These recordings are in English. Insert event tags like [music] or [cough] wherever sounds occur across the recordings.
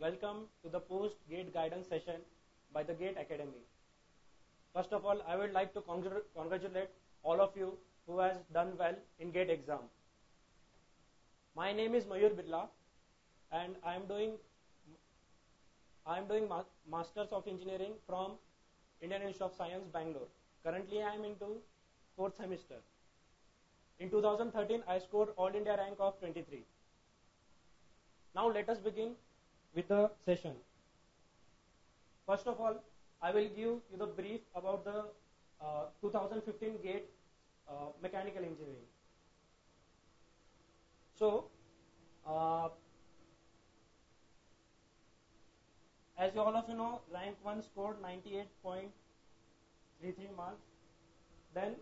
welcome to the post-GATE guidance session by the GATE Academy. First of all, I would like to congr- congratulate all of you who has done well in GATE exam. My name is Mayur Birla and I am doing I am doing ma- Masters of Engineering from Indian Institute of Science, Bangalore. Currently, I am into fourth semester. In 2013, I scored All India rank of 23. Now let us begin with the session. First of all, I will give you the brief about the uh, 2015 GATE uh, Mechanical Engineering. So, uh, as you all of you know, rank 1 scored 98.33 marks. Then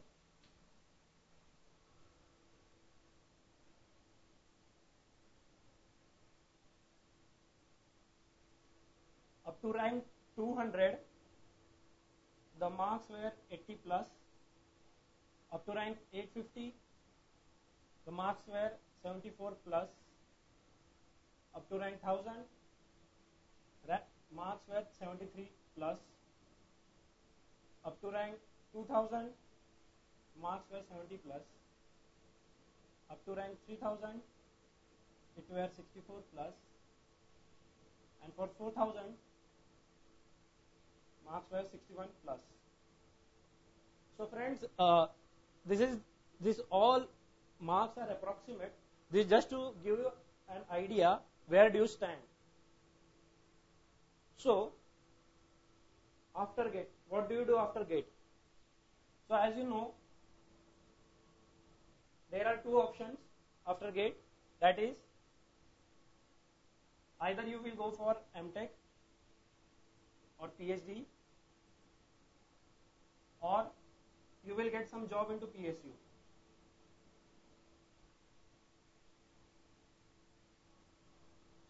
up to rank 200 the marks were 80 plus. Up to rank 850 the marks were 74 plus. Up to rank 1000 ra- marks were 73 plus. Up to rank 2000 marks were 70 plus. Up to rank 3000 it were 64 plus. plus and for 4000 marks were 61 plus. So friends, uh, this is this all marks are approximate. This is just to give you an idea where do you stand. So after gate, what do you do after gate? So as you know, there are two options after gate. That is, either you will go for MTech or PhD or you will get some job into PSU.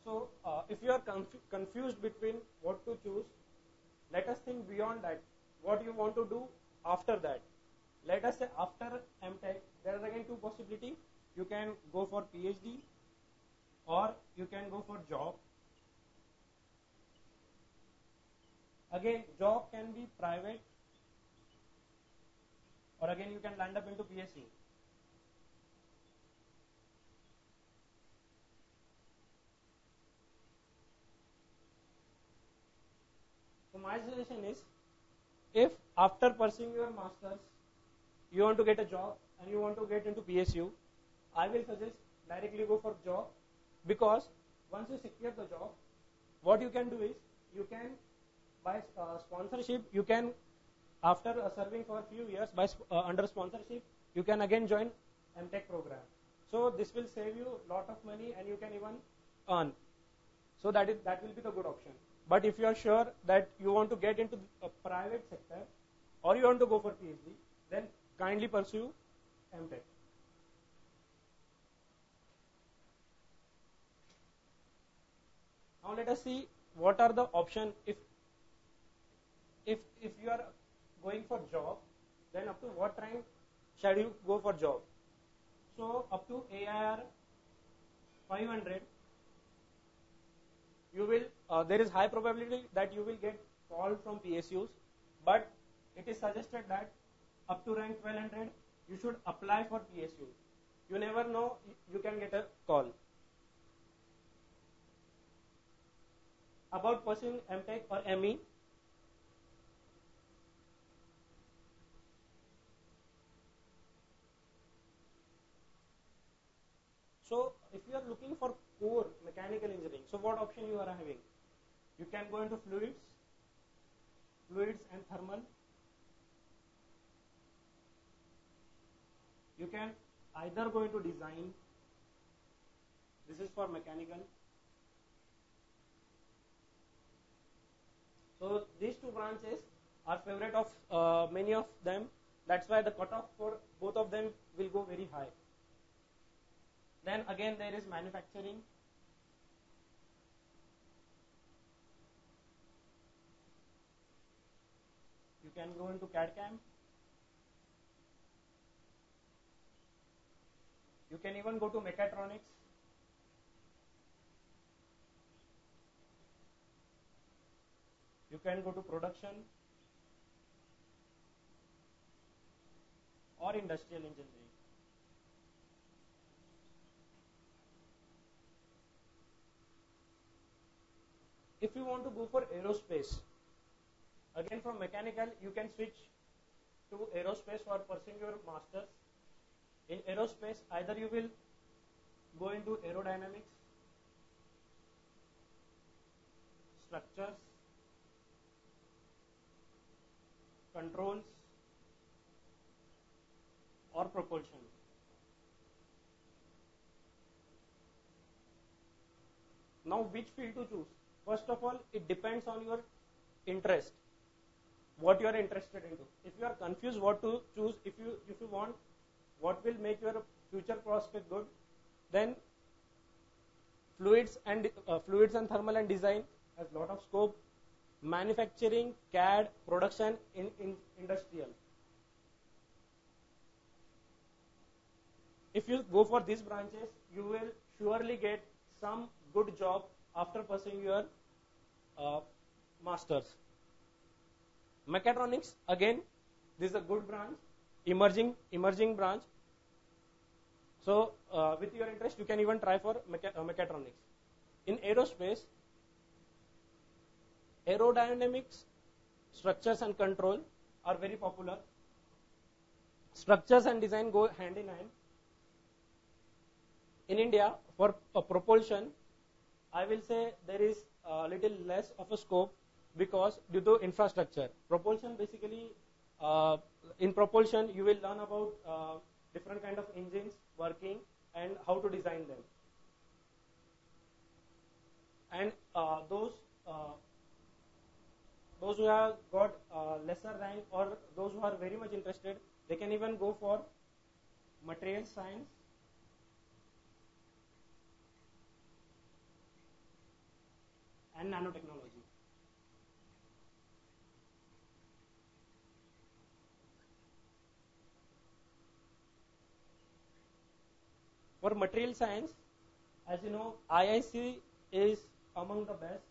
So uh, if you are conf- confused between what to choose, let us think beyond that. What you want to do after that. Let us say after MTech, there are again two possibilities. You can go for PhD or you can go for job again job can be private or again you can land up into PSU. So my suggestion is if after pursuing your masters you want to get a job and you want to get into PSU, I will suggest directly go for job because once you secure the job, what you can do is you can by uh, sponsorship you can after uh, serving for a few years by uh, under sponsorship you can again join mtech program. So this will save you a lot of money and you can even earn. So that is that will be the good option. But if you are sure that you want to get into a private sector or you want to go for phd then kindly pursue mtech now let us see what are the option if if if you are going for job then up to what rank shall you go for job? So up to AIR 500 you will uh, there is high probability that you will get called from PSUs but it is suggested that up to rank 1200 you should apply for PSU you never know you can get a call. About pursuing MTech or ME So if you are looking for core mechanical engineering, so what option you are having? You can go into fluids, fluids and thermal. You can either go into design. This is for mechanical. So these two branches are favorite of uh, many of them. That's why the cutoff for both of them will go very high. Then again there is manufacturing. You can go into CAD CAM. You can even go to mechatronics. You can go to production or industrial engineering. If you want to go for aerospace, again from mechanical you can switch to aerospace for pursuing your masters. In aerospace, either you will go into aerodynamics, structures, controls, or propulsion. Now, which field to choose? First of all, it depends on your interest, what you are interested into. If you are confused what to choose, if you if you want what will make your future prospect good, then fluids and uh, fluids and thermal and design has lot of scope. Manufacturing, CAD, production in, in industrial. If you go for these branches, you will surely get some good job after pursuing your uh, masters. Mechatronics again, this is a good branch, emerging emerging branch. So uh, with your interest, you can even try for mecha- uh, mechatronics. In aerospace, aerodynamics, structures and control are very popular. Structures and design go hand in hand. In India, for uh, propulsion, I will say there is a little less of a scope because due to infrastructure. Propulsion basically, uh, in propulsion, you will learn about uh, different kind of engines working and how to design them. And uh, those uh, those who have got uh, lesser rank or those who are very much interested, they can even go for material science and nanotechnology. For material science, as you know, IISc is among the best.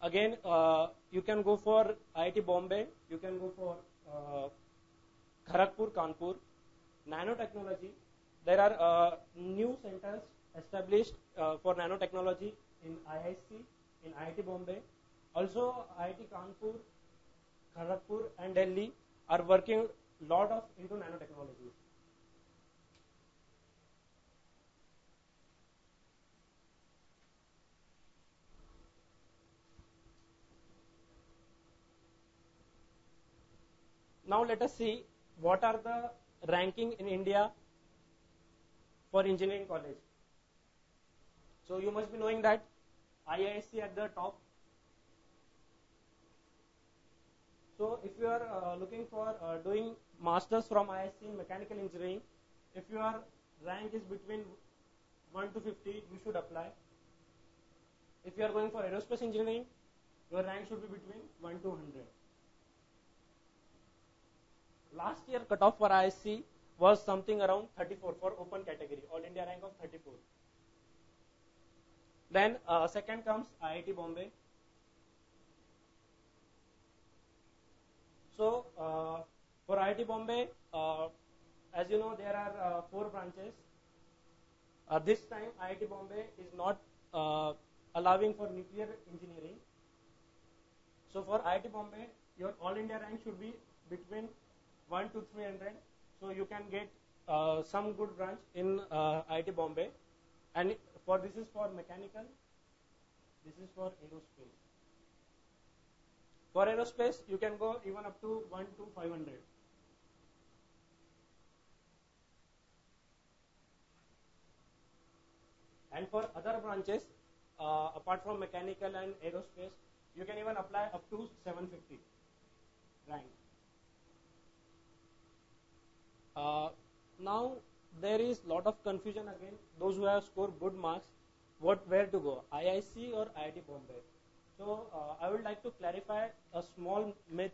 Again, uh, you can go for IIT Bombay, you can go for uh, Kharagpur, Kanpur. Nanotechnology, there are uh, new centers established uh, for nanotechnology in IISc, in IIT Bombay. Also, IIT Kanpur, Kharagpur, and Delhi are working lot of into nanotechnology. Now let us see what are the ranking in India for engineering college. So you must be knowing that IISc at the top. So if you are uh, looking for uh, doing masters from IISc in mechanical engineering, if your rank is between 1 to 50, you should apply. If you are going for aerospace engineering, your rank should be between 1 to 100 last year cutoff for IISc was something around 34 for open category, all India rank of 34. Then uh, second comes IIT Bombay. So uh, for IIT Bombay, uh, as you know, there are uh, four branches. Uh, this time IIT Bombay is not uh, allowing for nuclear engineering. So for IIT Bombay, your all India rank should be between 1 to 300 so you can get some good branch in IIT Bombay and for this is for mechanical this is for aerospace. For aerospace you can go even up to 1 to 500 and for other branches uh, apart from mechanical and aerospace you can even apply up to 750 rank uh, now there is lot of confusion again. Those who have scored good marks, what where to go, IISc or IIT Bombay. So uh, I would like to clarify a small myth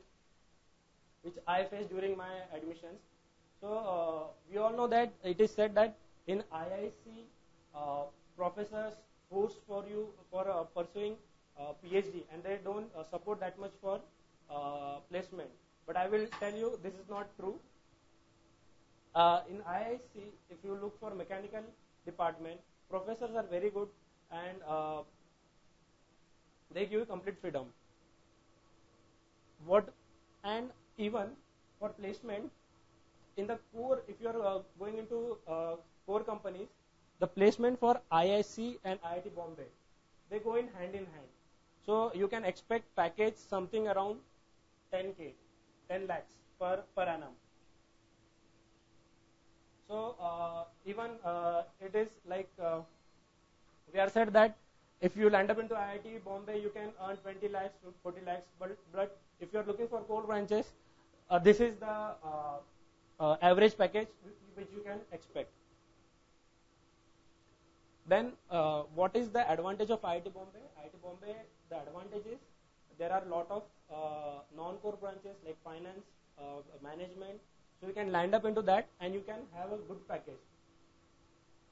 which I faced during my admissions. So uh, we all know that it is said that in IISc uh, professors force for you for uh, pursuing uh, PhD and they don't uh, support that much for placement. But I will tell you this is not true. Uh, in IISc, if you look for mechanical department, professors are very good and uh, they give you complete freedom. What and even for placement in the core, if you are uh, going into uh, core companies, the placement for IISc and IIT Bombay, they go in hand in hand. So you can expect package something around 10k, 10 lakhs per per annum. So uh, even uh, it is like uh, we are said that if you land up into IIT Bombay, you can earn 20 lakhs to 40 lakhs. But, but if you are looking for core branches, uh, this is the uh, uh, average package which you can expect. Then what is the advantage of IIT Bombay? IIT Bombay, the advantage is there are a lot of non-core branches like finance, management. So you can land up into that and you can have a good package.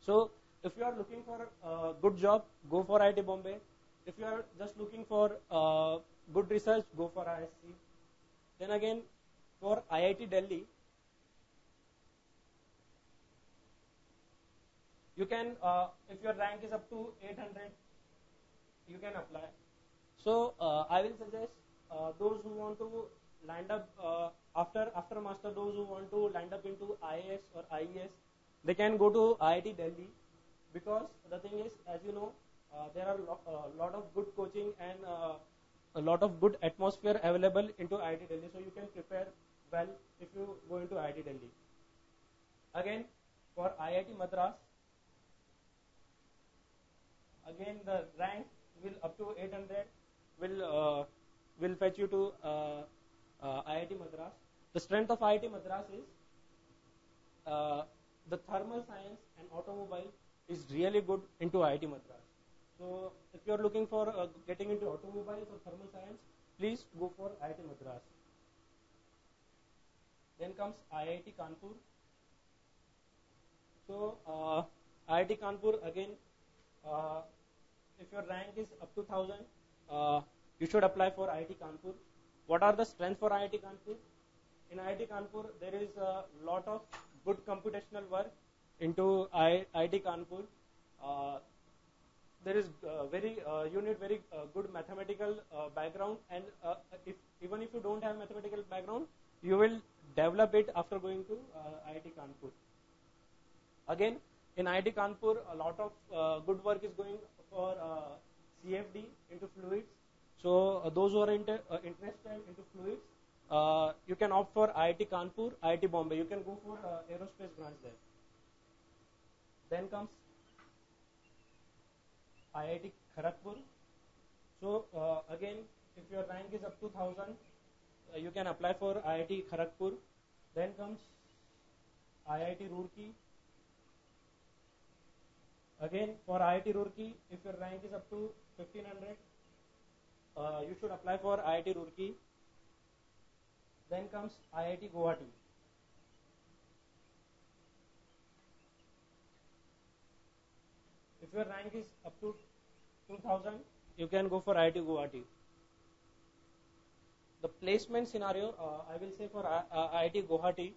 So if you are looking for a good job, go for IIT Bombay. If you are just looking for uh, good research, go for IISc. Then again, for IIT Delhi, you can, uh, if your rank is up to 800, you can apply. So uh, I will suggest uh, those who want to land up uh, after after master, those who want to land up into IAS or IES, they can go to IIT Delhi because the thing is, as you know, uh, there are a lo- uh, lot of good coaching and uh, a lot of good atmosphere available into IIT Delhi. So you can prepare well if you go into IIT Delhi. Again, for IIT Madras, again the rank will up to 800 will uh, will fetch you to uh, IIT Madras. The strength of IIT Madras is uh, the thermal science and automobile is really good into IIT Madras. So if you are looking for uh, getting into automobiles or thermal science, please go for IIT Madras. Then comes IIT Kanpur. So uh, IIT Kanpur again, uh, if your rank is up to thousand, uh, you should apply for IIT Kanpur. What are the strengths for IIT Kanpur? In IIT Kanpur, there is a lot of good computational work into I, IIT Kanpur. Uh, there is uh, very uh, you need very uh, good mathematical uh, background, and uh, if even if you don't have mathematical background, you will develop it after going to IIT Kanpur. Again, in IIT Kanpur, a lot of good work is going for CFD into fluids. So uh, those who are inter- uh, interested into fluids, uh, you can opt for IIT Kanpur, IIT Bombay. You can go for uh, aerospace branch there. Then comes IIT Kharagpur. So uh, again, if your rank is up to 1000, uh, you can apply for IIT Kharagpur. Then comes IIT Roorkee. Again, for IIT Roorkee, if your rank is up to 1500, uh, you should apply for IIT Roorkee. Then comes IIT Guwahati. If your rank is up to 2000, you can go for IIT Guwahati. The placement scenario, uh, I will say for I- uh, IIT Guwahati,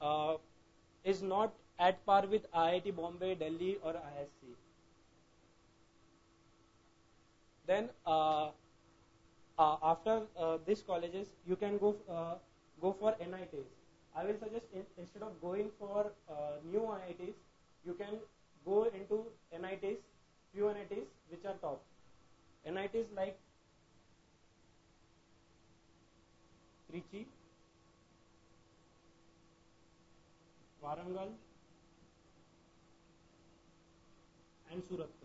uh, is not at par with IIT Bombay, Delhi, or IISc. Then uh, after uh, these colleges, you can go uh, go for NITs. I will suggest in, instead of going for uh, new NITs, you can go into NITs, few NITs which are top. NITs like Trichy, Warangal, and Surathkal.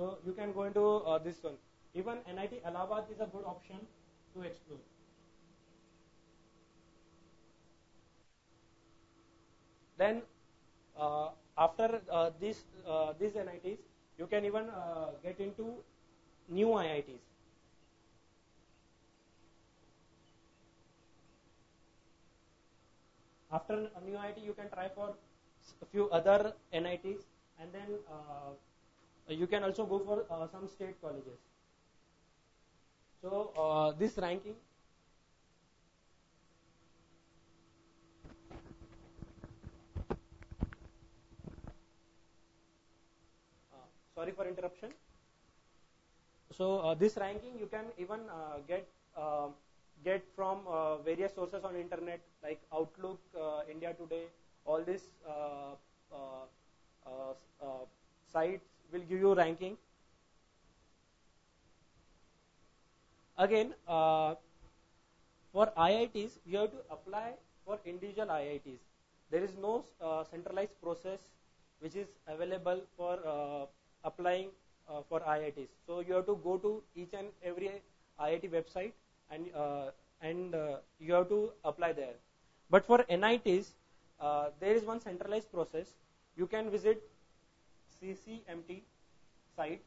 So you can go into uh, this one. Even NIT Allahabad is a good option to explore. Then uh, after uh, these uh, these NITs, you can even uh, get into new IITs. after a new IIT, you can try for a few other NITs, and then uh, you can also go for uh, some state colleges. So uh, this ranking. Uh, sorry for interruption. So uh, this ranking you can even uh, get uh, get from uh, various sources on internet like Outlook, uh, India Today. All these uh, uh, uh, uh, sites will give you ranking. Again, uh, for IITs, you have to apply for individual IITs. There is no uh, centralized process which is available for uh, applying uh, for IITs. So you have to go to each and every IIT website and uh, and uh, you have to apply there. But for NITs, there is one centralized process. You can visit CCMT site,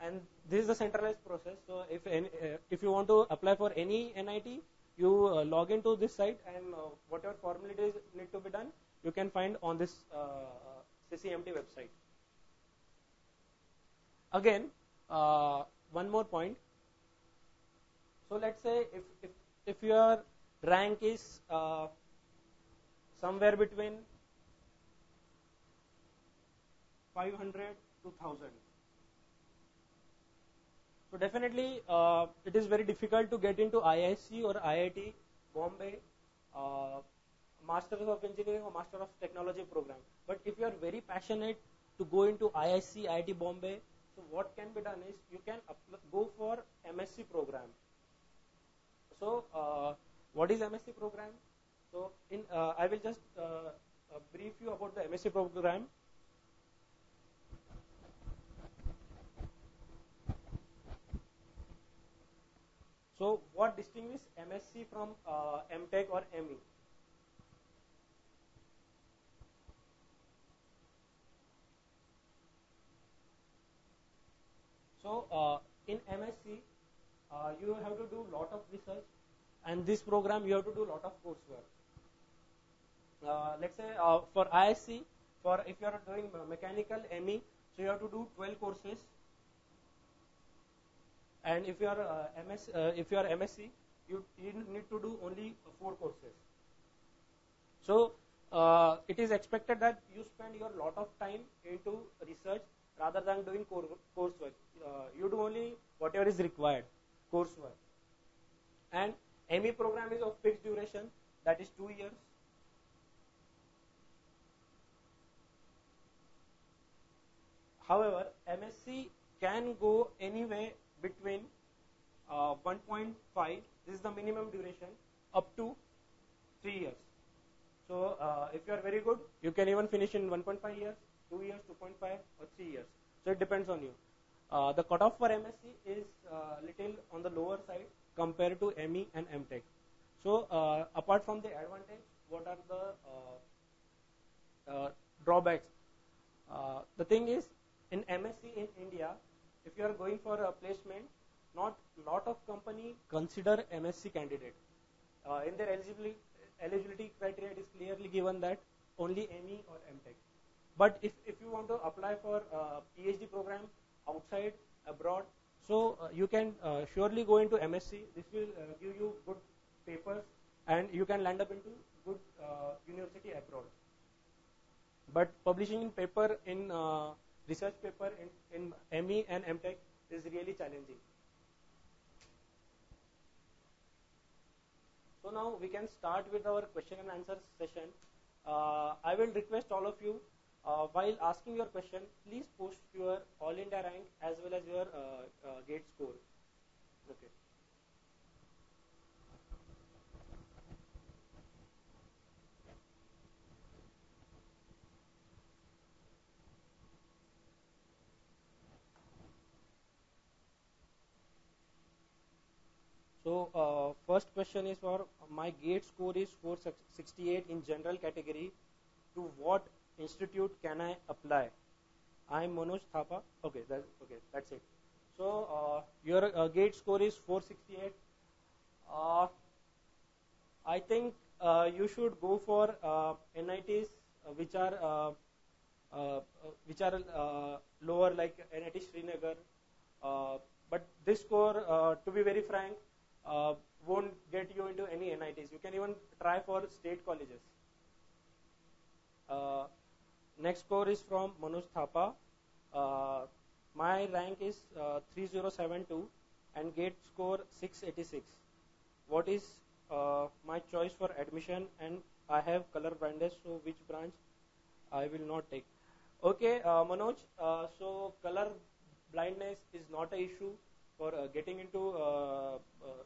and this is the centralized process. So if any, uh, if you want to apply for any NIT, you uh, log into this site, and uh, whatever formalities need to be done, you can find on this uh, CCMT website. Again, uh, one more point. So let's say if if, if your rank is uh, somewhere between 500 to 1000 so definitely uh, it is very difficult to get into IISc or IIT Bombay uh, Masters of Engineering or Master of Technology program. But if you are very passionate to go into IISc IIT Bombay so what can be done is you can go for MSc program. So uh, what is MSc program? So in uh, I will just uh, uh, brief you about the MSc program So what distinguishes MSc from uh, MTech or ME? So uh, in MSc, uh, you have to do lot of research, and this program you have to do lot of coursework. Uh, let's say uh, for IISc, for if you are doing mechanical ME, so you have to do 12 courses and if you are uh, MS, uh, if you are MSc, you, you need to do only four courses. So uh, it is expected that you spend your lot of time into research rather than doing core, coursework. Uh, you do only whatever is required, coursework. And ME program is of fixed duration, that is two years. However, MSc can go anyway between uh, 1.5 this is the minimum duration up to 3 years. So uh, if you are very good you can even finish in 1.5 years 2 years 2.5 or 3 years. So it depends on you. Uh, the cutoff for MSc is uh, little on the lower side compared to ME and MTech so uh, apart from the advantage what are the uh, drawbacks? The thing is in MSc in India if you are going for a placement, not lot of company consider MSc candidate. Uh, in their eligibility, eligibility criteria, it is clearly given that only ME or MTech. But if, if you want to apply for uh, PhD program outside, abroad, so uh, you can uh, surely go into MSc. This will uh, give you good papers and you can land up into good uh, university abroad. But publishing in paper in research paper in, in ME and MTech is really challenging. So now we can start with our question and answer session. Uh, I will request all of you uh, while asking your question, please post your All India rank as well as your uh, uh GATE score. Okay. So uh, first question is for my gate score is 468 in general category. To what institute can I apply? I am Manoj Thapa. Okay, that's okay. That's it. So uh, your uh, gate score is 468. Uh, I think uh, you should go for uh, NITs uh, which are uh, uh, uh, which are uh, lower like NIT Srinagar. Uh, but this score, uh, to be very frank, uh, won't get you into any NITs. You can even try for state colleges. Uh, next score is from Manoj Thapa. Uh, my rank is uh, 3072 and gate score 686. What is uh, my choice for admission? And I have color blindness, so which branch I will not take? Okay, uh, Manoj. So color blindness is not an issue for uh, getting into uh, uh,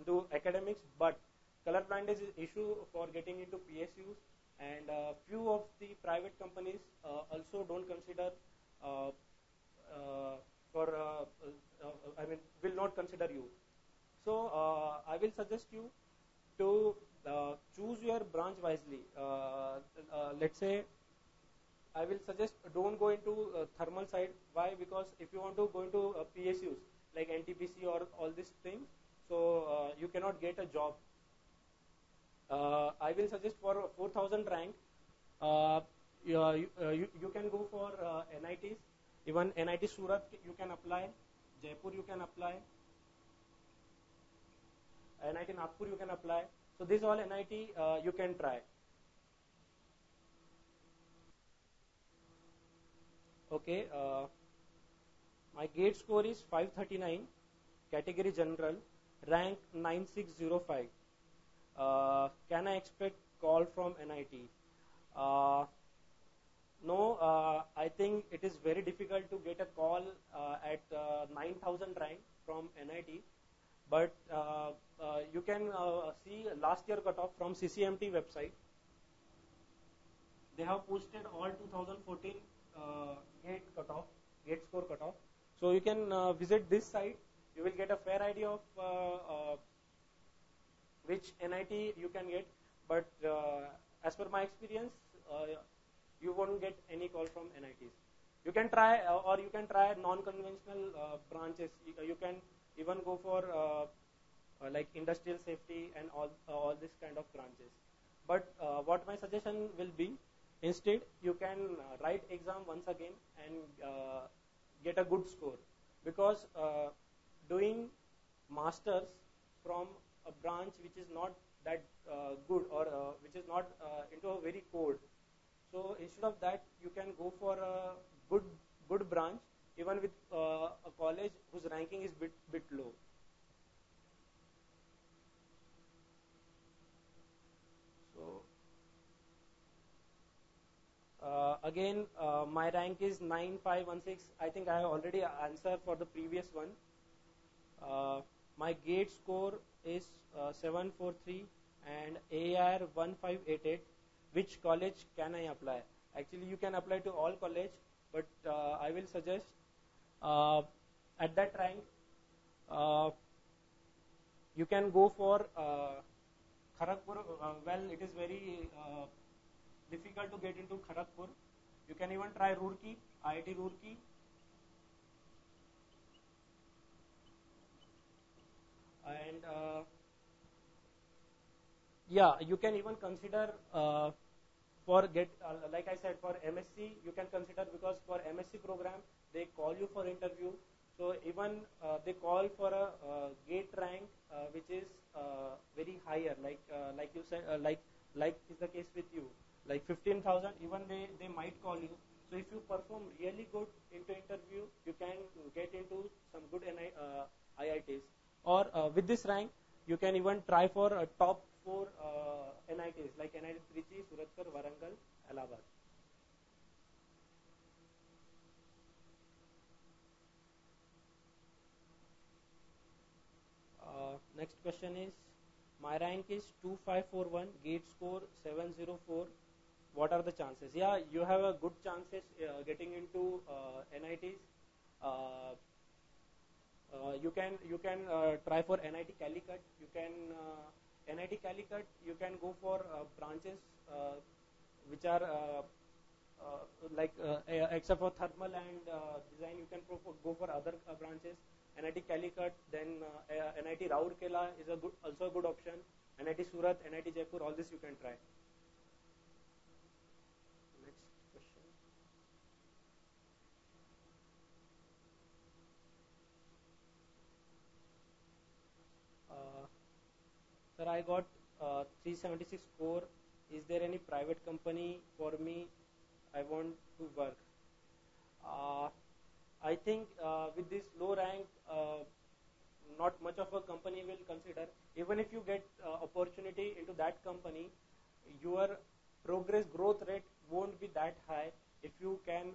into academics, but color blindness is issue for getting into PSUs. And uh, few of the private companies uh, also don't consider uh, uh, for uh, uh, I mean will not consider you. So I will suggest you to choose your branch wisely. Let's say I will suggest don't go into thermal side. Why? Because if you want to go into PSUs like NTPC or all these things, so uh, you cannot get a job. Uh, I will suggest for 4000 rank, uh, you, you, you, can go for NITs. Even NIT Surat you can apply. Jaipur you can apply. NIT Nagpur you can apply. So these all NIT uh, you can try. Okay, uh, my gate score is 539, category general, rank 9605. Uh, can I expect call from NIT? Uh, no, uh, I think it is very difficult to get a call uh, at uh, 9000 rank from NIT. But uh, you can see last year cutoff from CCMT website. They have posted all 2014 uh, gate cutoff, gate score cutoff. So you can visit this site. You will get a fair idea of uh, uh, which NIT you can get. But uh, as per my experience, uh, you won't get any call from NITs. You can try, uh, or you can try non-conventional branches. You, can even go for like industrial safety and all all this kind of branches. But what my suggestion will be, instead you can write exam once again and get a good score because uh, doing masters from a branch which is not that uh, good or uh, which is not uh, into a very code. So instead of that, you can go for a good good branch even with uh, a college whose ranking is bit bit low. So uh, again, uh, my rank is 9516. I think I have already answered for the previous one. Uh, my gate score is uh, 743 and AR 1588. Which college can I apply? Actually, you can apply to all college, but uh, I will suggest uh, at that rank uh, you can go for Kharagpur. Well, it is very difficult to get into Kharagpur. You can even try Roorkee, IIT Roorkee. And uh, yeah, you can even consider uh, for get uh, like I said for MSc you can consider because for MSc program they call you for interview. So even uh, they call for a uh, gate rank which is very higher, like like you said, like like is the case with you, like 15,000. Even they they might call you. So if you perform really good into interview, you can get into some good NI, uh, IITs. Or uh, with this rank, you can even try for a top four uh, NITs like NIT Trichy, Surathkal, Warangal, Allahabad. Uh, next question is my rank is 2541 gate score 704 what are the chances? Yeah you have a good chances uh, getting into uh, NITs uh, you can you can uh, try for NIT Calicut. You can uh, NIT Calicut you can go for uh, branches uh, which are uh, uh, like uh, uh, except for thermal and uh, design you can pro- go for other uh, branches. NIT Calicut then uh, uh, NIT Rourkela is a good also a good option. NIT Surat, NIT Jaipur, all this you can try. Next question. Uh, sir, I got uh, 376 score. Is there any private company for me? I want to work. Uh, I think uh, with this low rank, uh, not much of a company will consider. Even if you get uh, opportunity into that company, your progress growth rate won't be that high if you can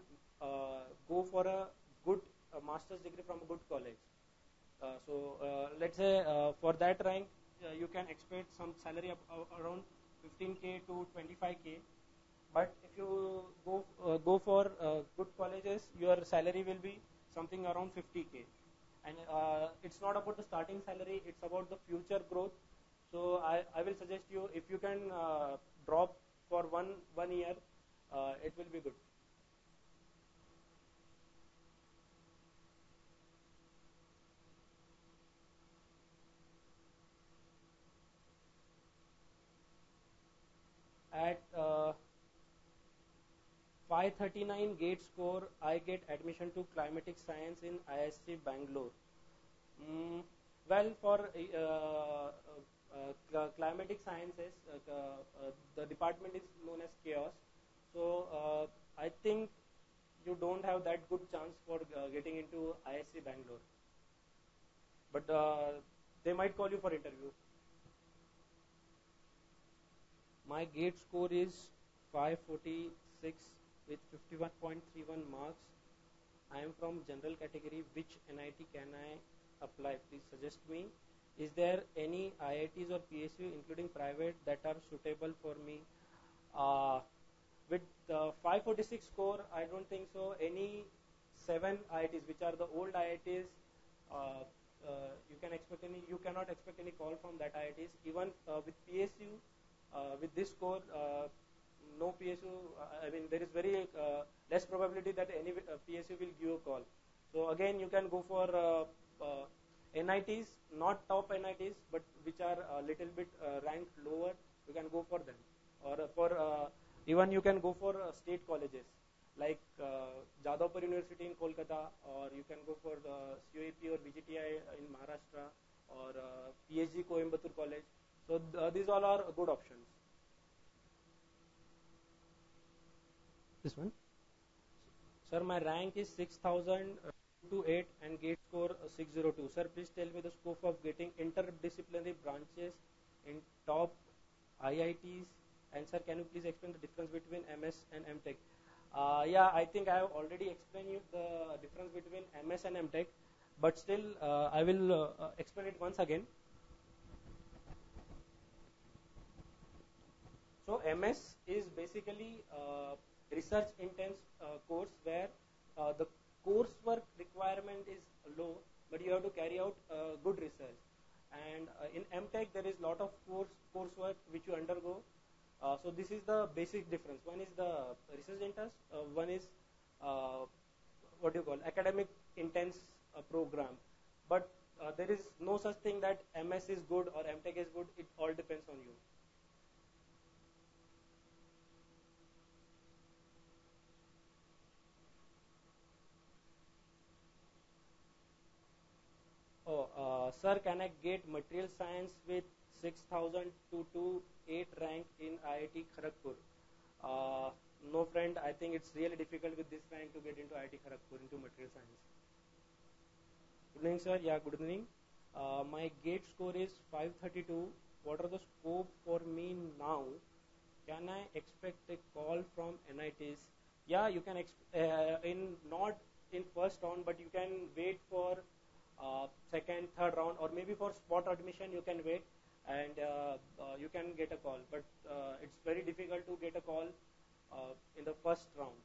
go for a good master's degree from a good college. Uh, so uh, let's say uh, for that rank, uh, you can expect some salary up, uh, around 15k to 25k. But if you go uh, go for uh, good colleges, your salary will be something around 50k. And uh, it's not about the starting salary; it's about the future growth. So I, I will suggest you if you can uh, drop for one one year, it will be good. At uh, 539 gate score, I get admission to climatic science in IISc Bangalore. Mm, well, for uh, uh, uh, climatic sciences, uh, uh, the department is known as CAOS. So uh, I think you don't have that good chance for uh, getting into IISc Bangalore. But uh, they might call you for interview. My gate score is 546 with 51.31 marks. I am from general category. Which NIT can I apply? Please suggest me. Is there any IITs or PSU, including private, that are suitable for me? Uh, with the 546 score, I don't think so. Any seven IITs, which are the old IITs, uh, uh, you can expect any. You cannot expect any call from that IITs. Even uh, with PSU, with this score, uh, no PSU. uh, I mean, there is very uh, less probability that any uh, PSU will give a call. So again, you can go for uh, uh, NITs, not top NITs, but which are a little bit uh, ranked lower. You can go for them, or uh, for uh, even you can go for uh, state colleges like uh, Jadavpur University in Kolkata, or you can go for the COEP or VJTI in Maharashtra, or uh, PSG Coimbatore College. So th- uh, these all are good options. This one. Sir, my rank is 6008 and gate score uh, 602. Sir, please tell me the scope of getting interdisciplinary branches in top IITs. And sir, can you please explain the difference between MS and MTech? Uh, yeah, I think I have already explained you the difference between MS and MTech, but still uh, I will uh, uh, explain it once again. So MS is basically uh, research intense uh, course where uh, the coursework requirement is low, but you have to carry out good research. And in MTech there is lot of course coursework which you undergo. So this is the basic difference. One is the research intense, one is what do you call academic intense program. But uh, there is no such thing that MS is good or MTech is good. It all depends on you. Oh, uh, sir, can I get material science with 6000 to to 8 rank in IIT Kharagpur? Uh, no, friend, I think it's really difficult with this rank to get into IIT Kharagpur into material science. Good evening, sir. Yeah, good evening. Uh, my gate score is 532. What are the scope for me now? Can I expect a call from NITs? Yeah, you can uh, in not in first round, but you can wait for uh, second, third round, or maybe for spot admission you can wait and uh, uh, you can get a call. But uh, it's very difficult to get a call uh, in the first round,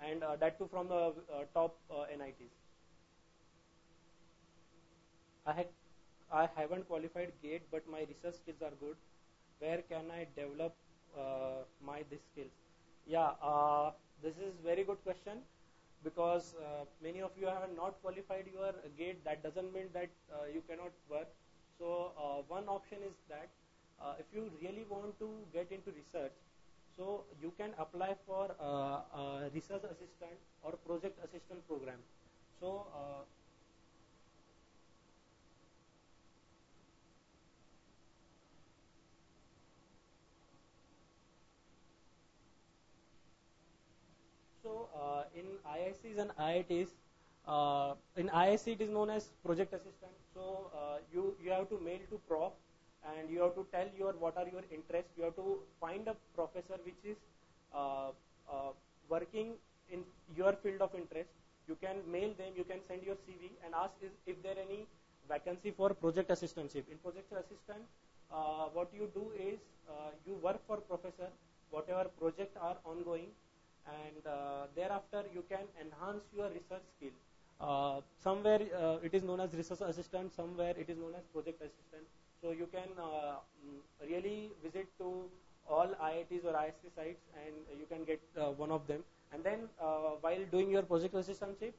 and that too from the top NITs. I had I haven't qualified GATE, but my research skills are good. Where can I develop uh, my these skills? Yeah, uh, this is very good question because uh, many of you have not qualified your gate. That doesn't mean that uh, you cannot work. So uh, one option is that uh, if you really want to get into research, so you can apply for uh, a research assistant or project assistant program. So uh, So uh, in IISc and IITs, uh, in IISc it is known as project assistant. So uh, you you have to mail to prof and you have to tell your what are your interests. You have to find a professor which is uh, uh, working in your field of interest. You can mail them. You can send your CV and ask is, if there any vacancy for project assistantship. In project assistant, uh, what you do is uh, you work for professor. Whatever project are ongoing, and uh, thereafter you can enhance your research skill. Uh, somewhere uh, it is known as research assistant, somewhere it is known as project assistant. So you can uh, mm, really visit to all IITs or IISc sites and you can get uh, one of them. And then uh, while doing your project assistantship,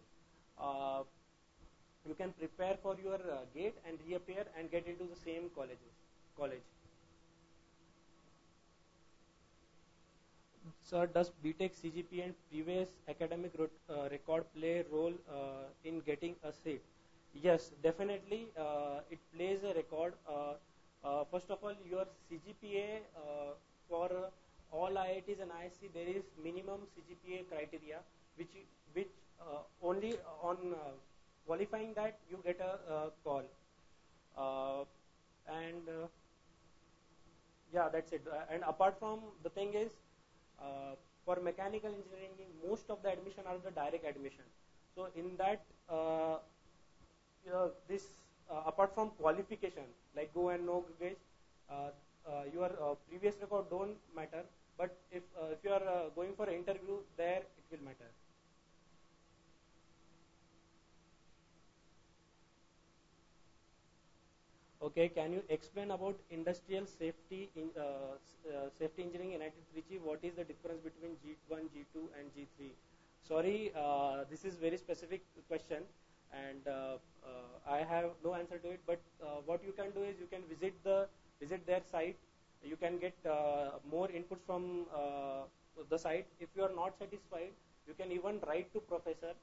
you can prepare for your gate and reappear and get into the same colleges college. Sir, does BTech CGP and previous academic uh, record play a role uh, in getting a seat? Yes, definitely. Uh, it plays a record. Uh, first of all, your CGPA for all IITs and IISc, there is minimum CGPA criteria, which which uh, only on uh, qualifying that you get a uh, call. And yeah, that's it. And apart from the thing is, uh, for mechanical engineering, most of the admission are the direct admission. So in that, uh, you know, this uh, apart from qualification, like go and no gauge, uh, uh, your previous record don't matter. But if if you are going for an interview, there it will matter. Okay, can you explain about industrial safety in uh, uh, safety engineering in IT3G? What is the difference between G1, G2, and G3? Sorry, uh, this is very specific question, and uh, uh, I have no answer to it. But uh, what you can do is you can visit the visit their site. You can get more inputs from the site. If you are not satisfied, you can even write to professor.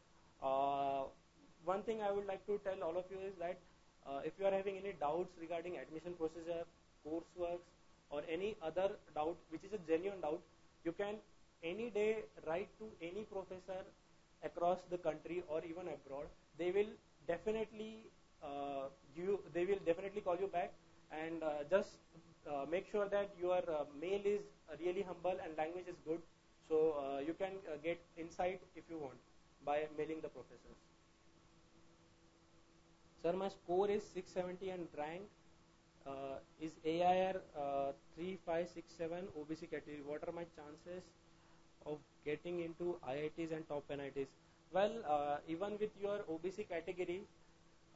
One thing I would like to tell all of you is that uh, if you are having any doubts regarding admission procedure, courseworks, or any other doubt, which is a genuine doubt, you can any day write to any professor across the country or even abroad. They will definitely uh, you they will definitely call you back and uh, just uh, make sure that your uh, mail is really humble and language is good. So uh, you can get insight if you want by mailing the professors. Sir, my score is 670 and rank uh, is AIR uh, 3567 OBC category. What are my chances of getting into IITs and top NITs? Well, uh, even with your OBC category,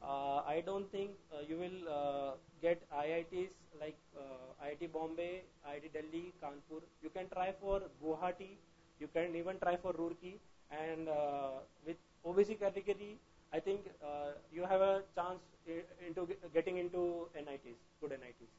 uh, I don't think uh, you will uh, get IITs like IIT Bombay, IIT Delhi, Kanpur. You can try for Guwahati. You can even try for Roorkee. And with OBC category, I think uh, you have a chance into getting into NITs, good NITs.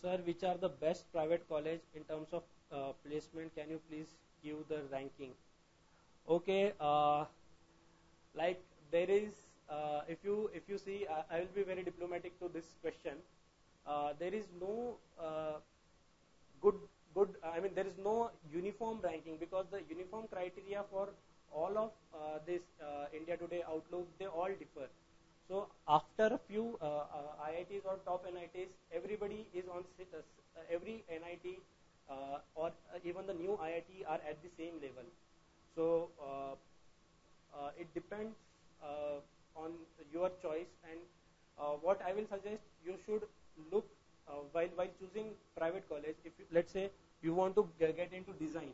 Sir, which are the best private college in terms of uh, placement? Can you please give the ranking? Okay, uh, like there is, uh, if you if you see, I, I will be very diplomatic to this question. Uh, there is no uh, good good. I mean, there is no uniform ranking because the uniform criteria for all of uh, this uh, India Today Outlook they all differ. So after a few uh, uh, IITs or top NITs, everybody is on every NIT or even the new IIT are at the same level. So it depends on your choice and what I will suggest you should look uh, while while choosing private college. If you, let's say you want to get into design,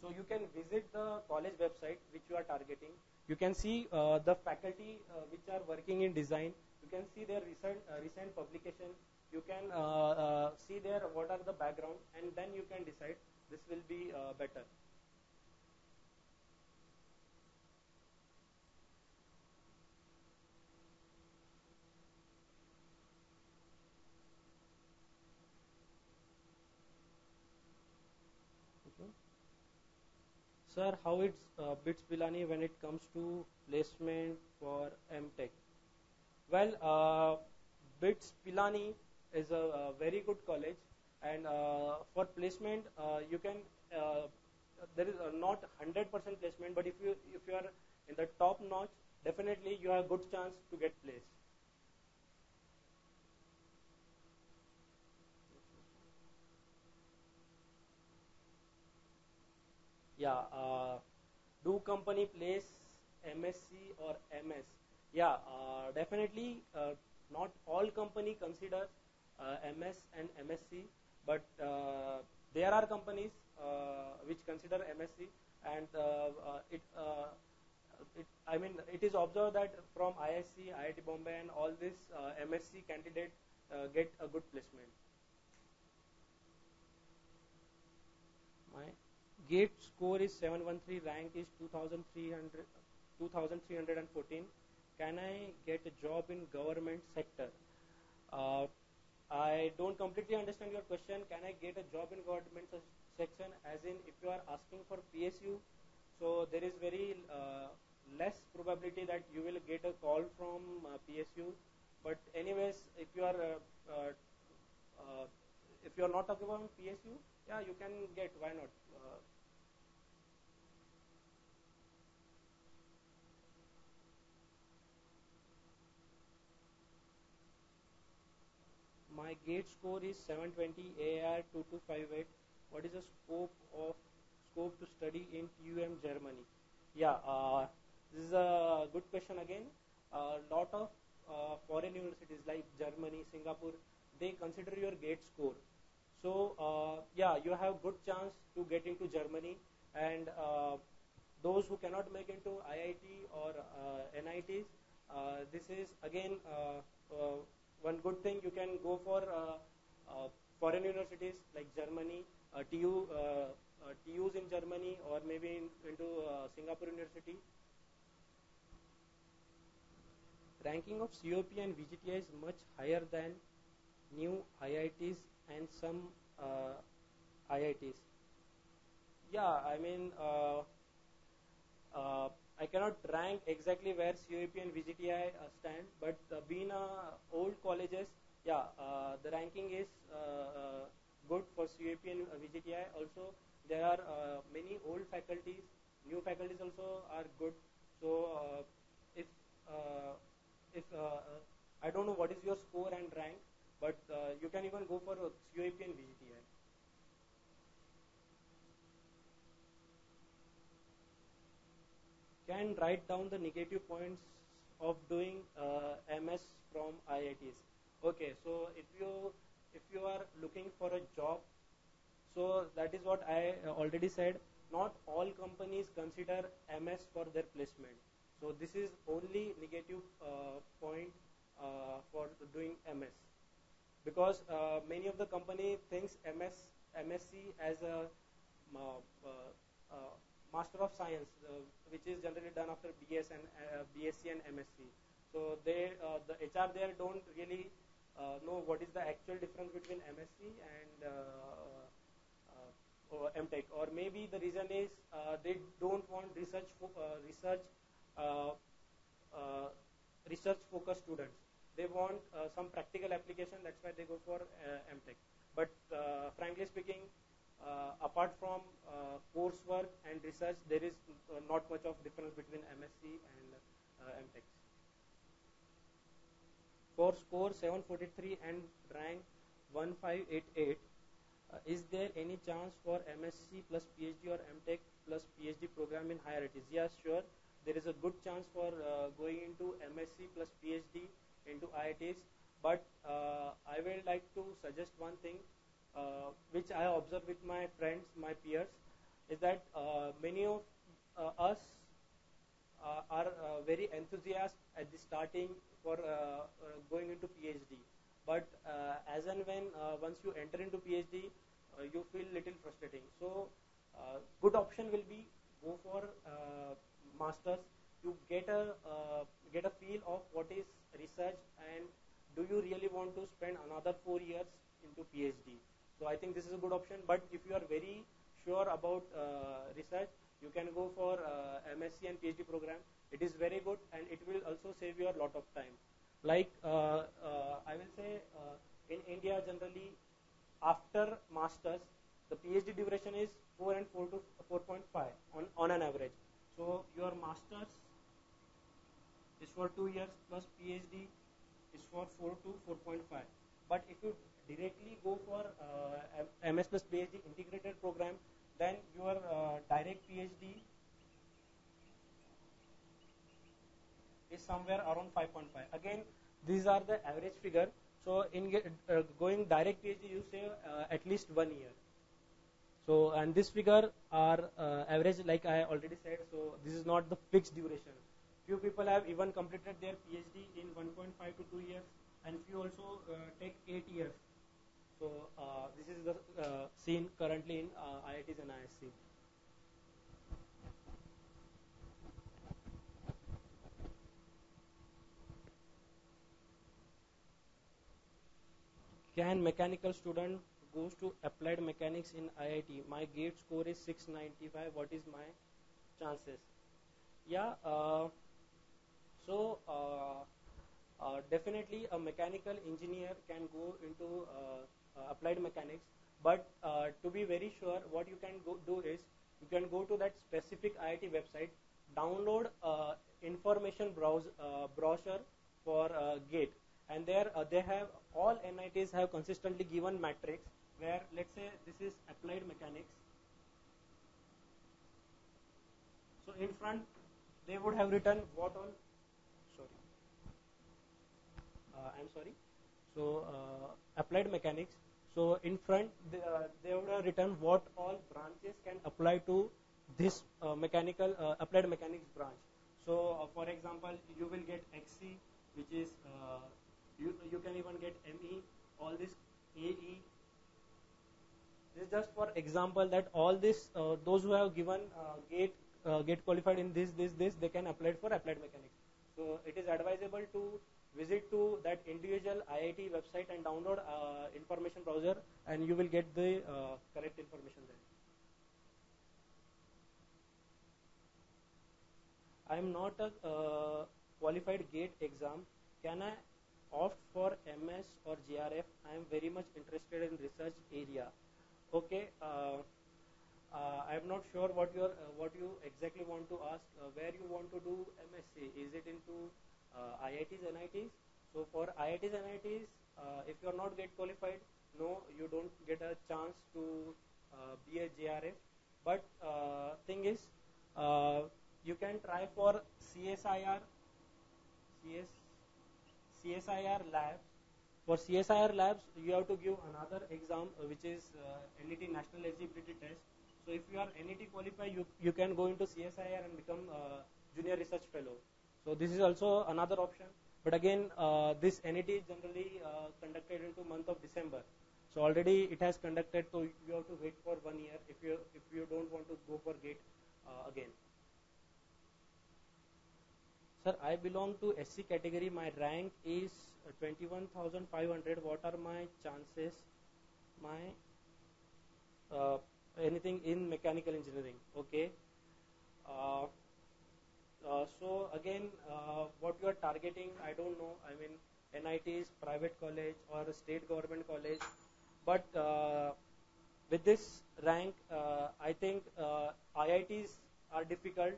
so you can visit the college website which you are targeting. You can see uh, the faculty uh, which are working in design. You can see their recent uh, recent publication. You can uh, uh, see their what are the background, and then you can decide this will be better. Sir, how it's uh, BITS Pilani when it comes to placement for MTech? Well, uh, BITS Pilani is a, a, very good college, and uh, for placement, uh, you can uh, there is not 100% placement, but if you if you are in the top notch, definitely you have a good chance to get placed. Yeah, uh, do company place MSc or MS? Yeah, uh, definitely. Uh, not all company consider MS and MSc, but there are companies which consider MSc, and it it, I mean, it is observed that from IISc, IIT Bombay, and all uh, MSc candidates uh, get a good placement. My GATE score is 713, rank is 2300, 2314. Can I get a job in government sector? Uh, I don't completely understand your question. Can I get a job in government section? As in, if you are asking for PSU, so there is very uh, less probability that you will get a call from uh, PSU. But anyways, if you are uh, uh, uh, if you are not talking about PSU, yeah, you can get. Why not? My gate score is 720 AR 2258 what is the scope of scope to study in TUM Germany yeah uh, this is a good question again. A lot of uh, foreign universities like Germany, Singapore, they consider your GATE score. So uh, yeah, you have good chance to get into Germany and uh, those who cannot make into IIT or uh, NITs, uh, this is again uh, one good thing you can go for foreign universities like Germany, TU, TUs in Germany or maybe in, into Singapore University ranking of COEP and VJTI is much higher than new IITs and some uh, IITs. Yeah, I mean, uh, uh, I cannot rank exactly where COEP and VJTI uh, stand, but uh, being old colleges, yeah, uh, the ranking is good for COEP and VJTI. Also, there are many old faculties, new faculties also are good. So, if if uh, uh, I don't know what is your score and rank, but uh, you can even go for COEP and VJTI. Can write down the negative points of doing MS from IITs. Okay, so if you if you are looking for a job, so that is what I already said. Not all companies consider MS for their placement. So this is only negative uh, point uh, for doing MS because uh, many of the company thinks MS MSc as a Master of Science, which is generally done after BS and BSc and MSc. So they the HR there don't really know what is the actual difference between MSc and MTech, or maybe the reason is uh, they don't want research uh, research uh, uh, research focused students. They want uh, some practical application, that's why they go for MTech. But frankly speaking, apart from coursework and research, there is not much of difference between MSc and MTech. For score 743 and rank 1588, uh, is there any chance for MSc plus PhD or MTech plus PhD program in higher is? Yes, sure there is a good chance for uh, going into MSc plus PhD into IITs. But uh, I will like to suggest one thing, uh, which I observe with my friends, my peers, is that uh, many of uh, us uh, are very enthusiastic at the starting for going into PhD. But as and when once you enter into PhD, you feel little frustrating. So good option will be go for masters you get a uh, get a feel of what is research and do you really want to spend another four years into PhD. So I think this is a good option. But if you are very sure about uh, research, you can go for uh, MSc and PhD program. It is very good and it will also save you a lot of time. Like uh, uh, I will say uh, in India generally after masters the PhD duration is 4 and 4 to 4.5 on, on an average. So your masters is for 2 years plus PhD is for 4 to 4.5. But if you directly go for uh, MS plus PhD integrated program, then your uh, direct PhD is somewhere around 5.5. Again, these are the average figure. So in uh, going direct PhD, you say uh, at least one year. So and this figure are uh, average, like I already said. So this is not the fixed duration. Few people have even completed their PhD in 1.5 to 2 years, and few also uh, take 8 years. So uh, this is the uh, scene currently in uh, IITs and IISc. Can mechanical student goes to applied mechanics in IIT? My gate score is 695. What is my chances? Yeah. Uh, so uh, uh, definitely a mechanical engineer can go into applied mechanics. But uh, to be very sure, what you can go do is you can go to that specific IIT website, download uh, information browse, uh, brochure for uh, GATE, and there uh, they have all NITs have consistently given matrix where let's say this is applied mechanics. So in front they would have written what all. Sorry, uh, I'm sorry. So uh, applied mechanics. So in front they, uh, they would have written what all branches can apply to this uh, mechanical uh, applied mechanics branch. So uh, for example, you will get XE, which is uh, you you can even get ME. All this AE. This is just for example that all this uh, those who have given uh, gate uh, get qualified in this this this they can apply for applied mechanics. So it is advisable to visit to that individual IIT website and download uh, information browser and you will get the uh, correct information there. I am not a uh, qualified gate exam. Can I opt for MS or JRF? I am very much interested in research area. Okay. Uh, uh, I am not sure what your uh, what you exactly want to ask. Uh, where you want to do MSc? Is it into uh, IITs, NITs? So for IITs, NITs, uh, if you are not get qualified, no, you don't get a chance to uh, be a JRF. But uh, thing is, uh, you can try for CSIR, CS, CSIR labs. For CSIR labs, you have to give another exam, uh, which is uh, NET National Eligibility Test. So if you are NET qualified, you, you can go into CSIR and become junior research fellow. So this is also another option. But again, uh, this NET is generally uh, conducted into month of December. So already it has conducted, so you have to wait for one year if you if you don't want to go for gate uh, again. Sir, I belong to SC category. My rank is uh, 21,500. What are my chances? My uh, anything in mechanical engineering. Okay. Uh, so again, uh, what you are targeting, I don't know. I mean, NITs, private college or state government college, but uh, with this rank, uh, I think uh, IITs are difficult.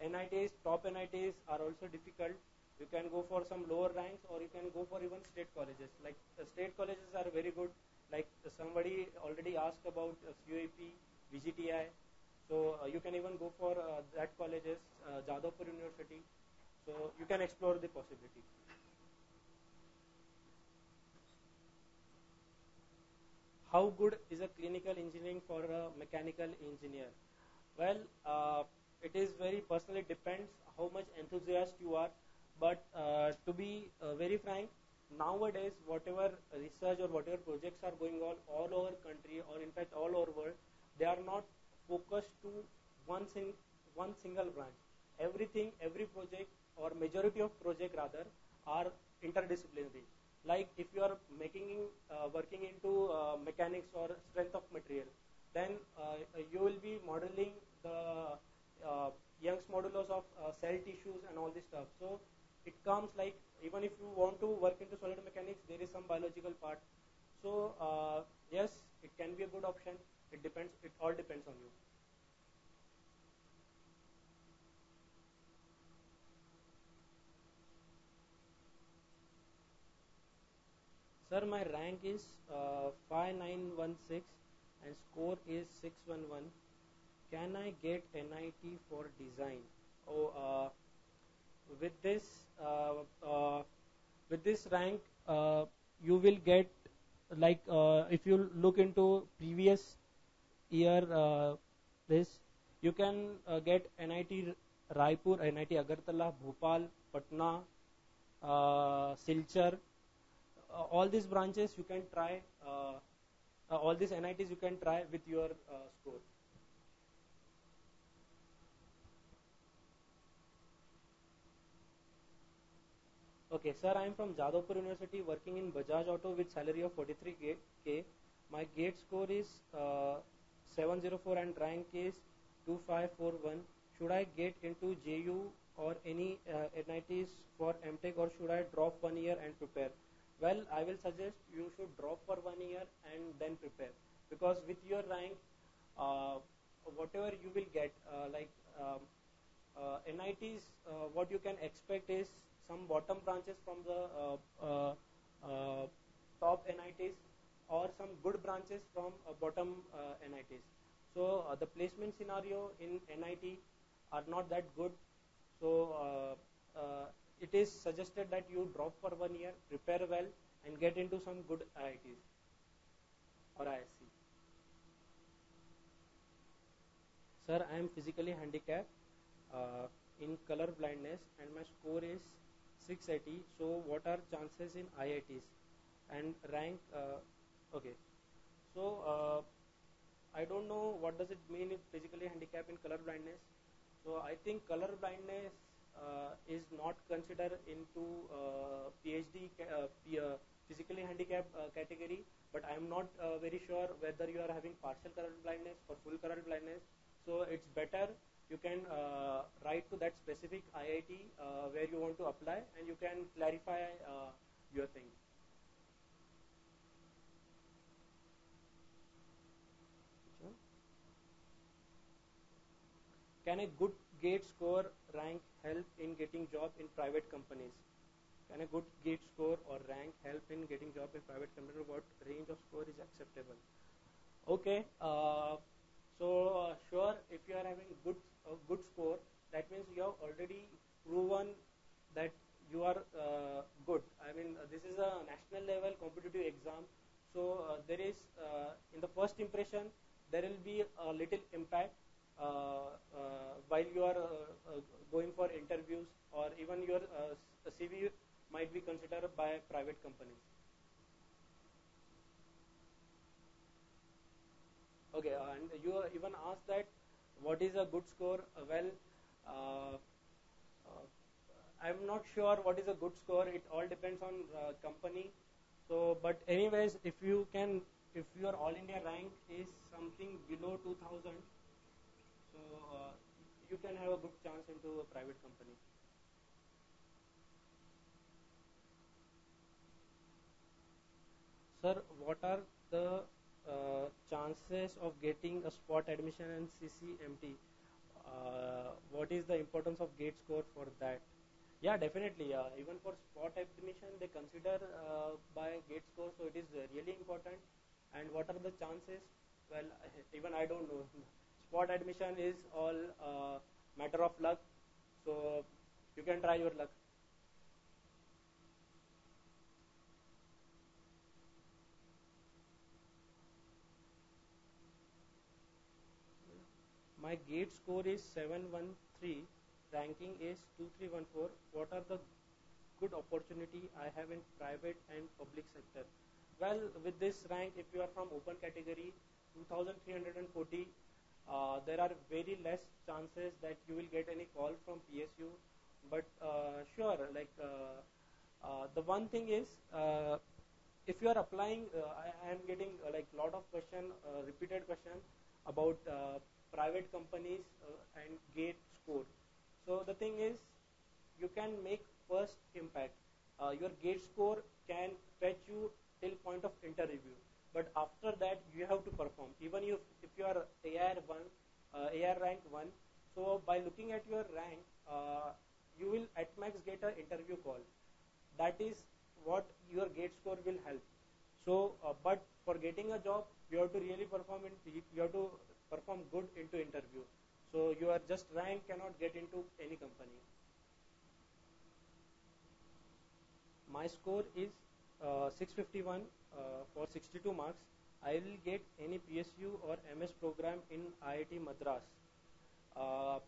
NITs, top NITs are also difficult. You can go for some lower ranks, or you can go for even state colleges. Like uh, state colleges are very good. Like somebody already asked about uh, COEP, VJTI. So uh, you can even go for uh, that colleges, uh, Jadavpur University. So you can explore the possibility. How good is a clinical engineering for a mechanical engineer? Well, uh, it is very personally depends how much enthusiast you are. But uh, to be uh, very frank, nowadays whatever research or whatever projects are going on all over country or in fact all over world, they are not focused to one sing, one single branch. Everything, every project or majority of project rather are interdisciplinary. Like if you are making uh, working into uh, mechanics or strength of material, then uh, you will be modeling the uh, Young's modulus of uh, cell tissues and all this stuff. So it comes like even if you want to work into solid mechanics, there is some biological part. So uh, yes, it can be a good option. It depends. It all depends on you. Sir, my rank is uh, 5916 and score is 611. Can I get NIT for design? Oh, uh, with this uh, uh, with this rank, uh, you will get like uh, if you look into previous year this, you can get NIT Raipur, NIT Agartala, Bhopal, Patna, Silchar. Uh, all these branches you can try. Uh, uh, all these NITs you can try with your score. Okay, sir, I am from Jadavpur University working in Bajaj Auto with salary of 43k. My gate score is uh, 704 and rank is 2541. Should I get into JU or any uh, NITs for MTech or should I drop one year and prepare? Well, I will suggest you should drop for one year and then prepare because with your rank, uh, whatever you will get, uh, like um, uh, NITs, uh, what you can expect is some bottom branches from the uh, uh, top NITs or some good branches from bottom NITs. So the placement scenario in NIT are not that good. So it is suggested that you drop for one year, prepare well, and get into some good IITs or IISc. Sir, I am physically handicapped uh, in color blindness and my score is 680. So, what are chances in IITs and rank? Uh, okay, so uh, I don't know what does it mean if physically handicapped in color blindness. So, I think color blindness is not considered into uh, PhD uh, uh, physically handicapped uh, category, but I am not uh, very sure whether you are having partial color blindness or full color blindness. So it's better you can uh, write to that specific IIT uh, where you want to apply, and you can clarify uh, your thing. Can a good gate score rank help in getting job in private companies? Can a good gate score or rank help in getting job in private company? What range of score is acceptable? Okay, uh, so uh, sure, if you are having good a good score, that means you have already proven that you are uh, good. I mean, uh, this is a national level competitive exam, so uh, there is uh, in the first impression there will be a little impact while you are uh, uh, going for interviews or even your uh, CV might be considered by private companies. Okay, uh, and you even asked that what is a good score? Uh, well, uh, uh, I'm not sure what is a good score. It all depends on uh, company. So, but anyways, if you can, if your All India rank is something below 2000, so uh, you can have a good chance into a private company. Sir, what are the uh, chances of getting a spot admission in CCMT? Uh, what is the importance of gate score for that? Yeah, definitely. Uh, even for spot admission, they consider uh, by gate score, so it is really important. And what are the chances? Well, [laughs] even I don't know. Spot admission is all uh, matter of luck, so you can try your luck. My gate score is 713, ranking is 2314. What are the good opportunity I have in private and public sector? Well, with this rank, if you are from open category, 2340, uh, there are very less chances that you will get any call from PSU. But uh, sure, like uh, uh, the one thing is, uh, if you are applying, I, I am getting like lot of question, repeated question about private companies and GATE score. So the thing is, you can make first impact. Your GATE score can fetch you till point of interview, but after that you have to perform. Even if if you are AR one, uh, AR rank one, so by looking at your rank, uh, you will at max get an interview call. That is what your GATE score will help. So, uh, but for getting a job, you have to really perform in, you have to perform good into interview. So your just rank cannot get into any company. My score is uh, 651 uh, for 62 marks. I will get any PSU or MS program in IIT Madras. Uh,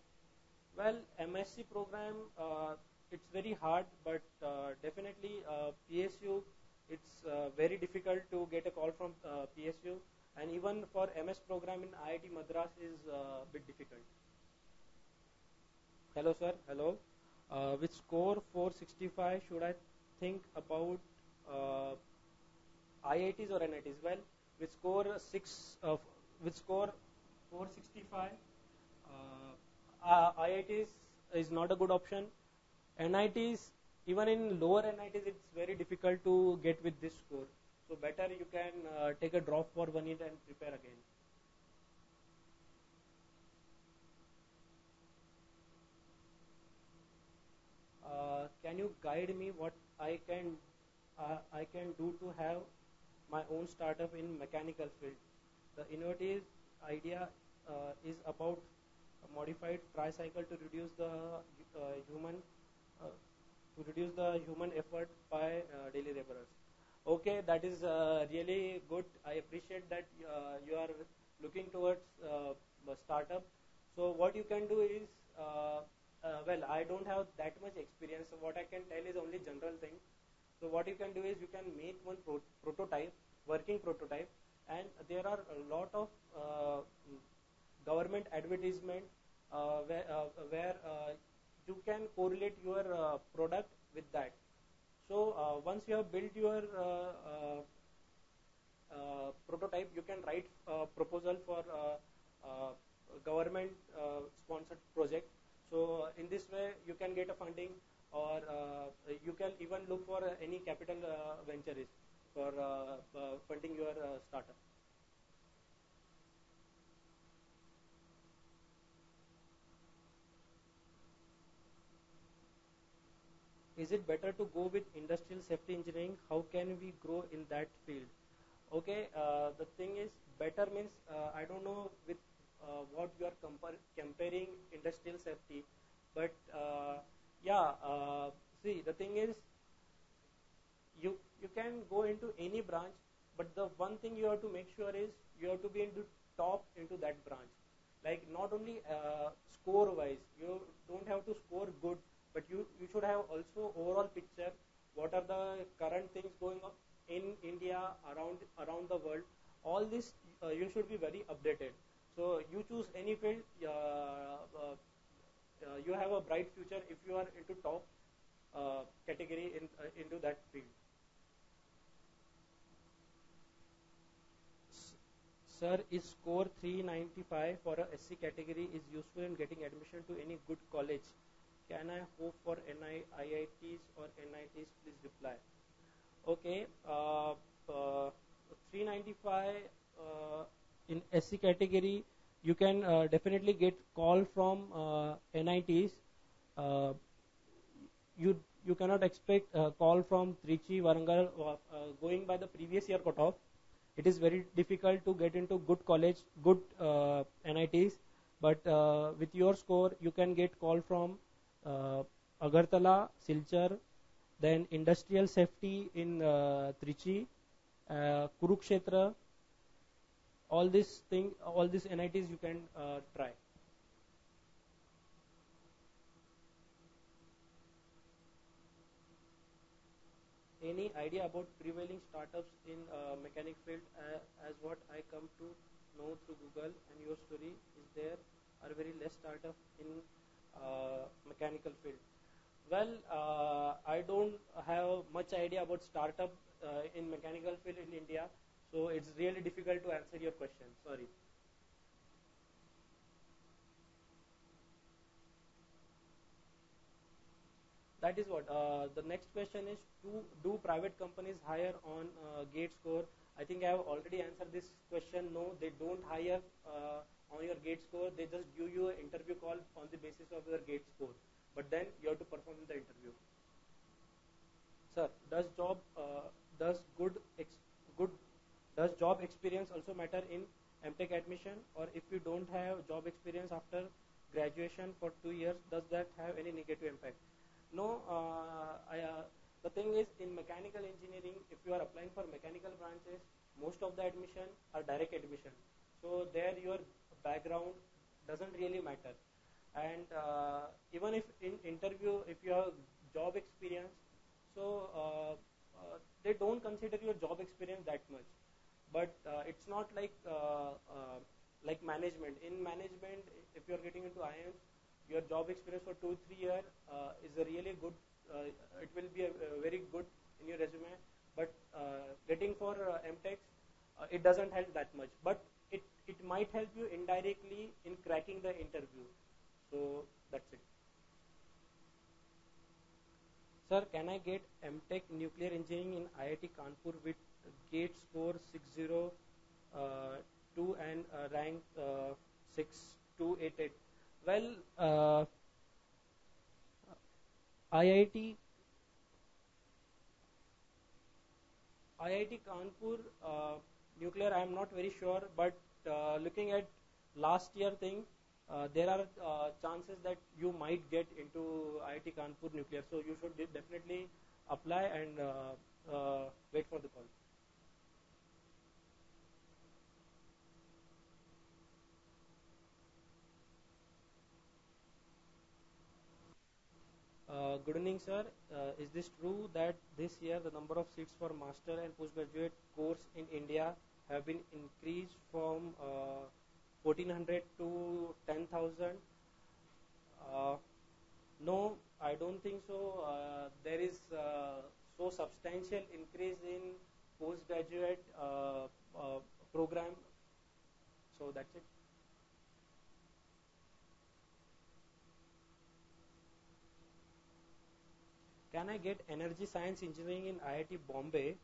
well, MSc program, uh, it's very hard, but uh, definitely PSU, it's very difficult to get a call from PSU and even for MS program in IIT Madras is a bit difficult. Hello sir, hello. With score 465 should I think about IITs or NITs? Well, with score 6 uh, with score 465 uh, IITs is not a good option. NITs even in lower NITs it's very difficult to get with this score. So better you can uh, take a drop for one year and prepare again. Uh, can you guide me what I can uh, I can do to have my own startup in mechanical field? The innovative idea uh, is about a modified tricycle to reduce the uh, human uh, to reduce the human effort by uh, daily laborers okay, that is uh, really good. I appreciate that you are looking towards startup. So what you can do is, well, I don't have that much experience. So what I can tell is only general thing. So what you can do is you can make one pro prototype, working prototype, and there are a lot of uh, government advertisement where, where you can correlate your product with that. So uh, once you have built your uh, uh, prototype, you can write a proposal for government sponsored project. So in this way, you can get a funding or you can even look for any capital ventures for funding your startup. is it better to go with industrial safety engineering? How can we grow in that field? Okay, uh, the thing is better means uh, I don't know with uh, what you are comparing industrial safety, but uh, yeah, uh, see the thing is you you can go into any branch, but the one thing you have to make sure is you have to be into top into that branch. Like not only uh, score wise, you don't have to score good but you, you should have also overall picture what are the current things going on in India around around the world all this uh, you should be very updated so you choose any field uh, uh, you have a bright future if you are into top uh, category in, uh, into that field Sir, is score 395 for a SC category is useful in getting admission to any good college? Can I hope for NI, IITs or NITs? Please reply. Okay, uh, uh, 395 uh, in SC category, you can uh, definitely get call from uh, NITs. Uh, you you cannot expect a call from Trichy, Warangal, going by the previous year cutoff. It is very difficult to get into good college, good NITs. But with your score, you can get call from uh, Agartala, Silchar, then industrial safety in uh, Trichy, uh, Kurukshetra, all these thing, all these NITs you can uh, try. Any idea about prevailing startups in uh, mechanic field uh, as what I come to know through Google and your story is there are very less startups in uh, mechanical field? Well, uh, I don't have much idea about startup uh, in mechanical field in India, so it's really difficult to answer your question. Sorry. That is what. Uh, the next question is do private companies hire on uh, gate score? I think I have already answered this question. No, they don't hire uh, on your gate score. They just give you an interview call on the basis of your gate score. But then you have to perform the interview. Sir, does job uh, does good good does job experience also matter in mtech admission or if you don't have job experience after graduation for two years does that have any negative impact no, uh, I, uh, the thing is in mechanical engineering, if you are applying for mechanical branches, most of the admission are direct admission. So there your background doesn't really matter. And uh, even if in interview, if you have job experience, so uh, uh, they don't consider your job experience that much. But uh, it's not like like management. In management, if you are getting into IIMs, your job experience for two three year uh, is a really good uh, it will be a, a, very good in your resume. But uh, getting for uh, mtech uh, it doesn't help that much. But it it might help you indirectly in cracking the interview. So that's it. Sir can i get mtech nuclear engineering in iit kanpur with gate score 602 uh, and rank 6288 well, uh, IIT IIT Kanpur uh, nuclear I am not very sure but uh, looking at last year thing uh, there are uh, chances that you might get into IIT Kanpur nuclear. So you should definitely apply and uh, uh, wait for the call Uh, good evening, sir. Uh, is this true that this year the number of seats for master and postgraduate course in India have been increased from uh, 1400 to 10,000? Uh, no, I don't think so. Uh, there is uh, so substantial increase in postgraduate program. So that's it. Can I get energy science engineering in IIT Bombay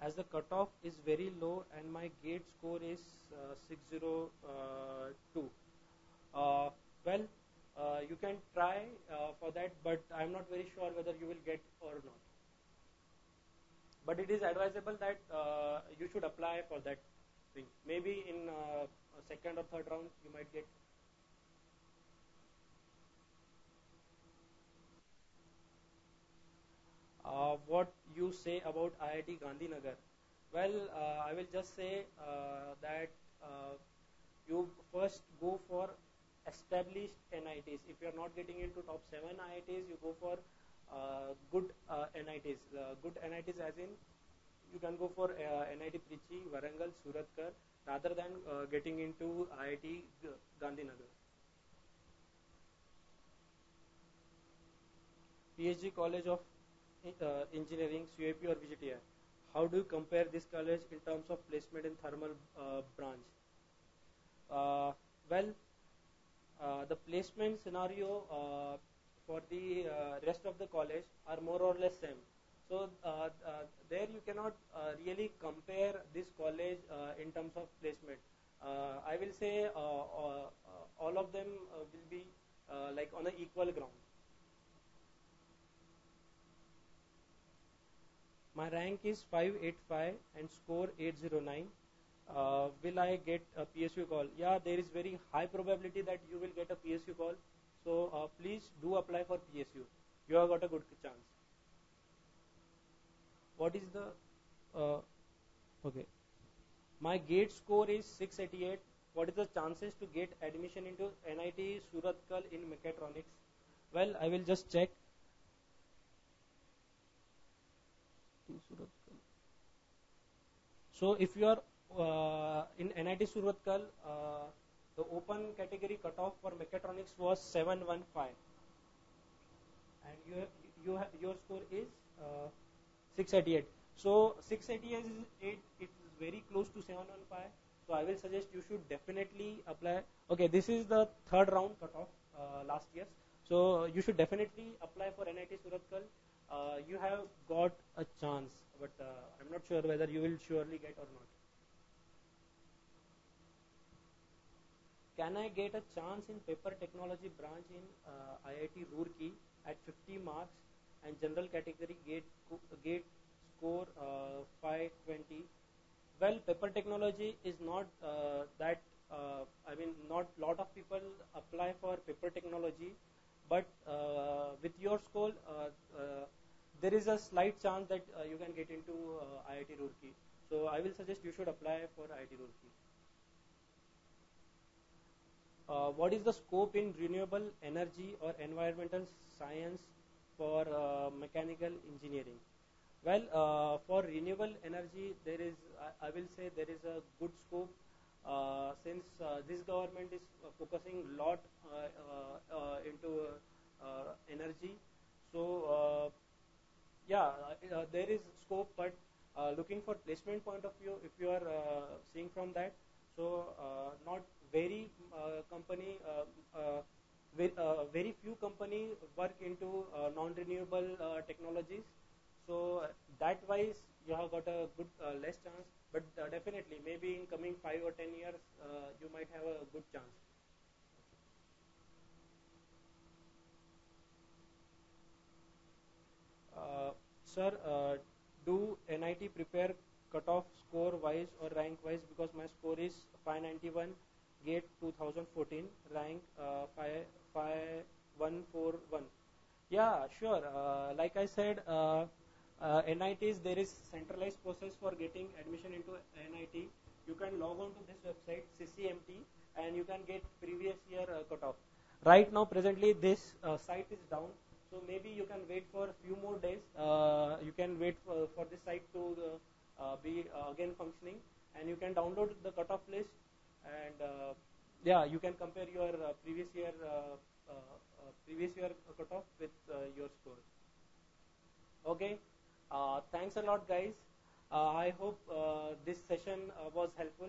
as the cutoff is very low and my gate score is uh, 602? Uh, well, uh, you can try uh, for that, but I'm not very sure whether you will get or not. But it is advisable that uh, you should apply for that thing. Maybe in uh, second or third round you might get uh, what you say about IIT Gandhinagar. Well, uh, I will just say uh, that uh, you first go for established NITs. If you are not getting into top 7 IITs, you go for uh, good uh, NITs. good NITs as in you can go for NIT Trichy, Warangal, Surathkal rather than getting into IIT Gandhinagar. PhD College of uh, engineering, COEP or VJTI, how do you compare this college in terms of placement in thermal uh, branch? Uh, well, uh, the placement scenario uh, for the uh, rest of the college are more or less same. So there you cannot really compare this college in terms of placement. I will say all of them will be like on an equal ground. My rank is 585 and score 809. Uh, will I get a PSU call? Yeah, there is very high probability that you will get a PSU call. So uh, please do apply for PSU. You have got a good chance. What is the uh, okay? My gate score is 688. What is the chances to get admission into NIT Surathkal in mechatronics? Well, I will just check. So if you are uh, in NIT Surathkal, uh, the open category cutoff for mechatronics was 715 and you have, you have, your score is uh, 688 so 688 is it, it is very close to 715 so i will suggest you should definitely apply. Okay this is the third round cutoff uh, last year. So you should definitely apply for NIT Surathkal. Uh, you have got a chance, but uh, I'm not sure whether you will surely get or not. Can I get a chance in paper technology branch in uh, IIT Roorkee at 50 marks and general category gate gate score uh, 520? Well, paper technology is not uh, that. Uh, I mean, not lot of people apply for paper technology, but uh, with your school, uh, uh, there is a slight chance that uh, you can get into uh, IIT Roorkee. So I will suggest you should apply for IIT Roorkee. Uh, what is the scope in renewable energy or environmental science for uh, mechanical engineering? Well, uh, for renewable energy, there is, I, I will say, there is a good scope uh, since uh, this government is focusing a lot uh, into energy. So, yeah, uh, uh, there is scope, but uh, looking for placement point of view, if you are uh, seeing from that, so uh, not very uh, company, very, few company work into non-renewable technologies. So that wise, you have got a good less chance, but definitely maybe in coming five or ten years, you might have a good chance. Uh, sir, uh, do NIT prepare cutoff score wise or rank wise? Because my score is 591 gate 2014 rank uh, 5, 5141 yeah sure. Uh, like i said uh, uh, nits there is centralized process for getting admission into nit you can log on to this website ccmt and you can get previous year uh, cutoff. Right now presently this uh, site is down so maybe you can wait for a few more days. Uh, you can wait for, for this site to uh, uh, be uh, again functioning. And you can download the cutoff list. And uh, yeah you can compare your previous year previous year cutoff with your score. Okay? Thanks a lot guys. I hope this session was helpful